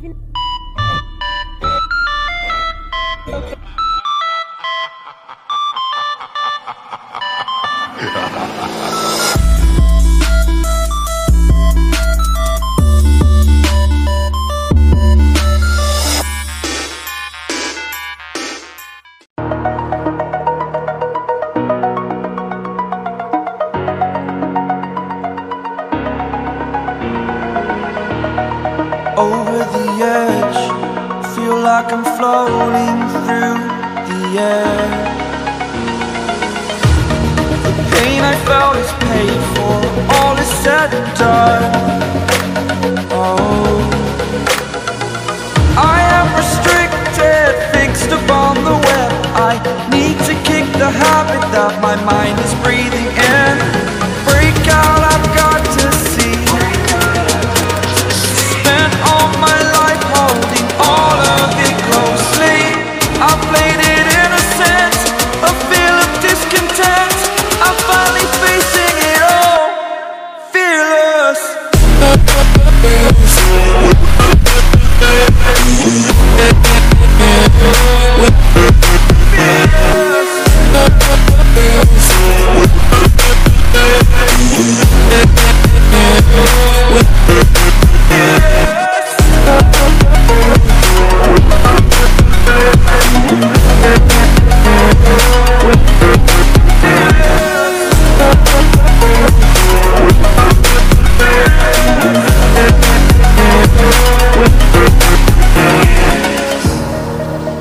Kevin. Floating through the air. The pain I felt is paid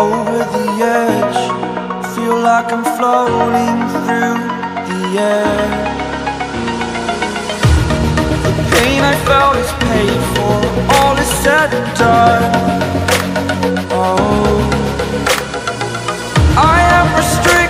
Over the edge. Feel like I'm floating through the air. The pain I felt is paid for, all is said and done. Oh, I am restricted,